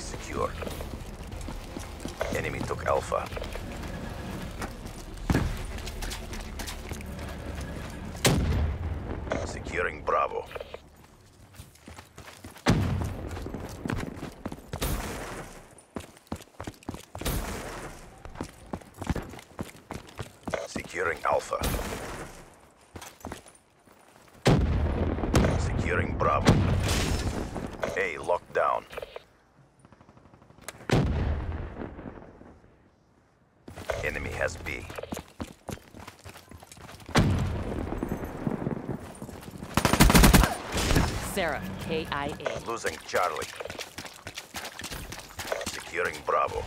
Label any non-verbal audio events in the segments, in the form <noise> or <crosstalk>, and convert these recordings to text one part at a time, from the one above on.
Charlie secure. Enemy took Alpha. Securing Bravo. Securing Alpha. Securing Bravo. A locked down. Enemy has B. Seraph, KIA. Losing Charlie. Securing Bravo.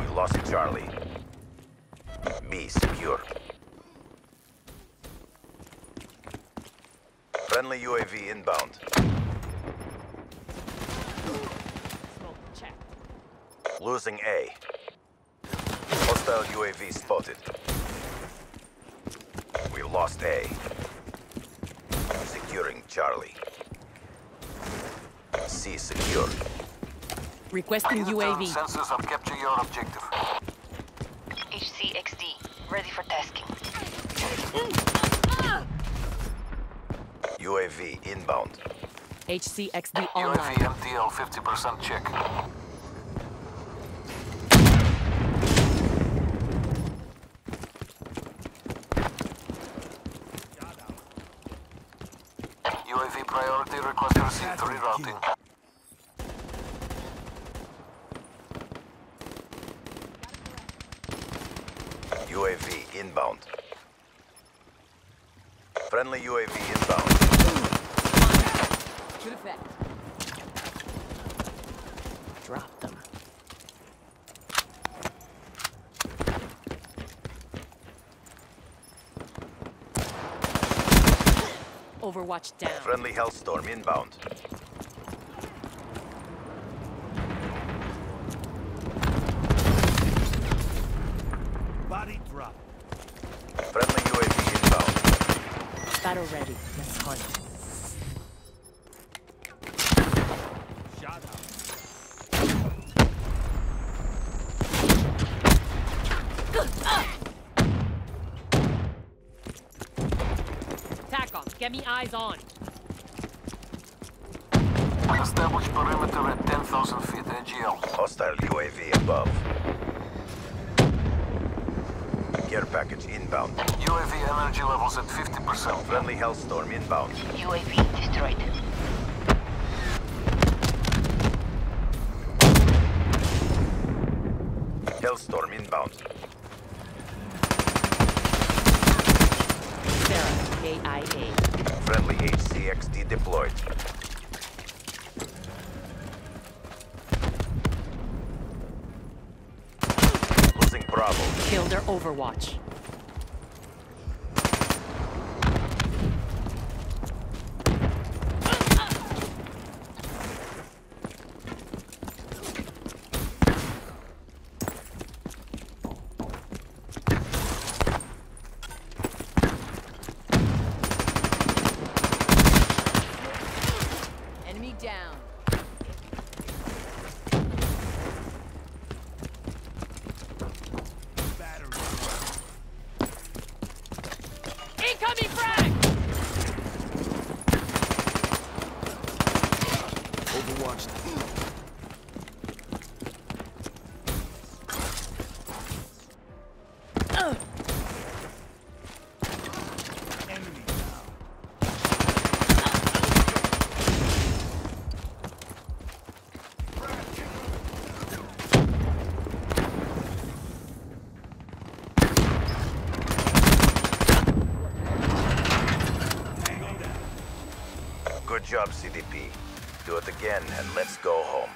We lost Charlie. B secure. Friendly UAV inbound. Losing A. Hostile UAV spotted. We lost A. Securing Charlie. C secure. Requesting UAV. Sensors have captured your objective. HCXD, ready for tasking. UAV inbound. HCXD UAV. MTL 50% check. UAV UAV inbound. Friendly UAV inbound. Good effect. Drop them. Overwatch down. Friendly Hellstorm inbound. Body drop. Friendly UAV inbound. Battle ready. Let's hunt. Shot out. Tack on. Get me eyes on. Establish perimeter at 10,000 feet AGL. Hostile UAV above. Care package inbound. UAV energy levels at 50%. Friendly Hellstorm inbound. UAV destroyed. Hellstorm inbound. Seraph, KIA. Friendly HCXD deployed. Losing Bravo. Kill their Overwatch. Enemy down. Battery. Incoming frag! Overwatch. Enemy down. Tango down. Good job, CDP. Do it again and let's go home.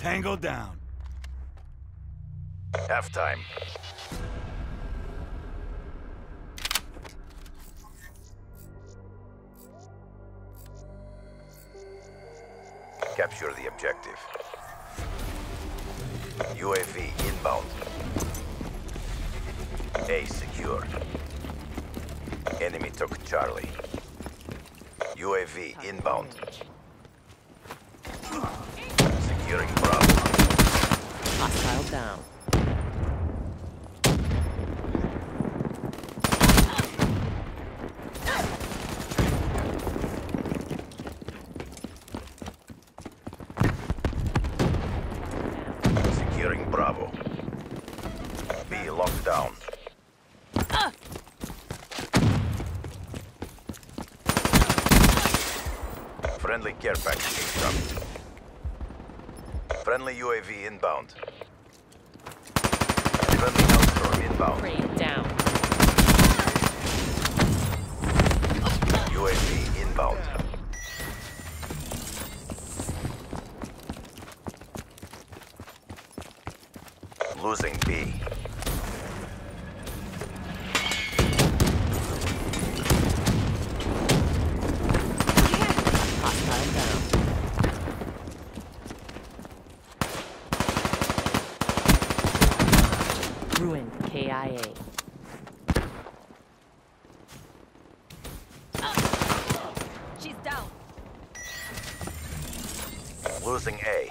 Tango down. Halftime. Capture the objective. UAV inbound. A secure. Enemy took Charlie. UAV inbound. Securing Bravo. Hostile down. Securing Bravo. B locked down. Friendly care package incoming. Friendly UAV inbound. Friendly Hellstorm inbound. Crane down. UAV inbound. Losing B. Hostile down. Ruin KIA. She's down. Losing A.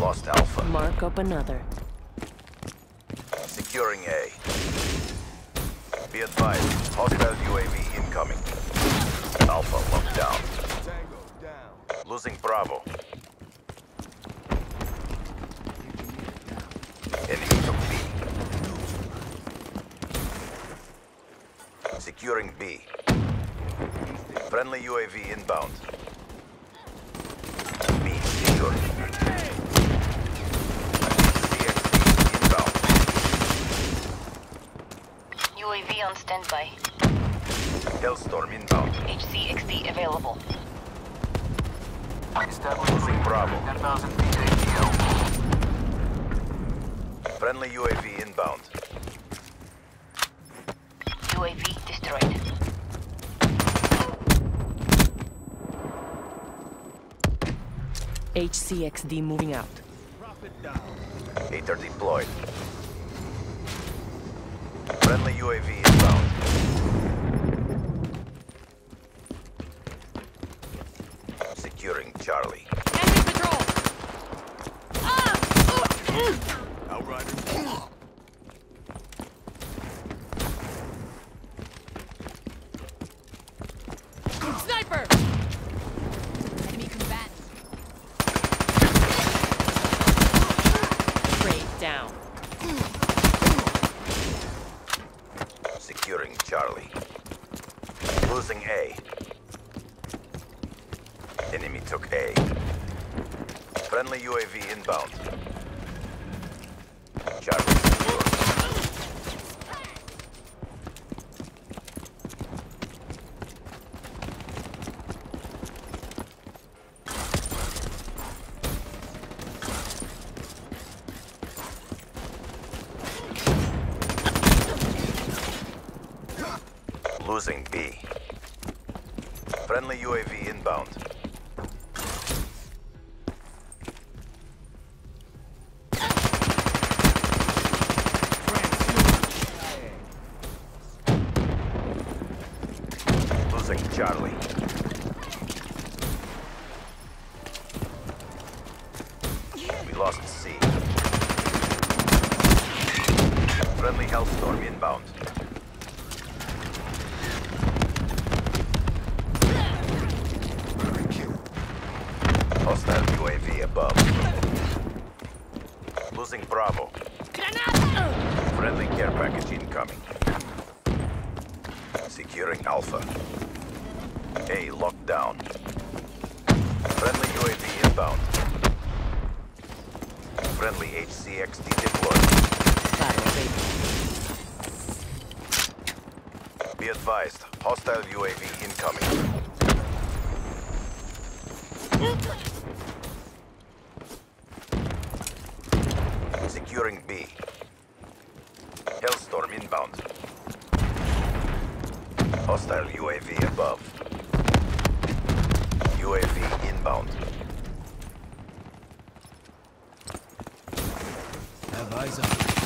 Lost Alpha. Mark up another. Securing A. Be advised, hostile UAV incoming. Alpha locked down. Tango down. Losing Bravo. Enemy took B. Securing B. Friendly UAV inbound. B secure. Inbound. UAV on standby. Hellstorm inbound. HCXD available. Establish Losing Bravo. 10,000 feet AGL. Friendly UAV inbound. UAV destroyed. HCXD moving out. Drop it down. HATR deployed. Friendly UAV inbound. Securing Charlie. Enemy patrol! Ah! Outriders. Sniper! Enemy combatant. Crane down. Securing Charlie. Losing A. Enemy took A. Friendly UAV inbound. Charlie secure. Losing B. Friendly UAV inbound. Losing Charlie. We lost C. Friendly Hellstorm inbound. Hostile UAV above. Losing Bravo. Friendly care package incoming. Securing Alpha. A locked down. Friendly UAV inbound. Friendly HCXD deployed. Be advised, hostile UAV incoming. <laughs> Securing B. Hellstorm inbound. Hostile UAV above. UAV inbound. Have eyes on.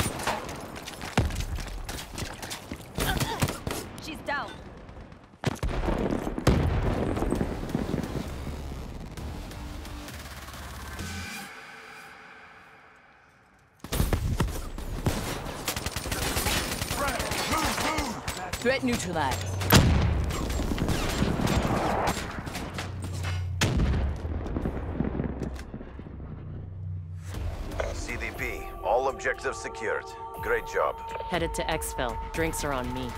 Threat neutralized. CDP, all objectives secured. Great job. Headed to exfil. Drinks are on me.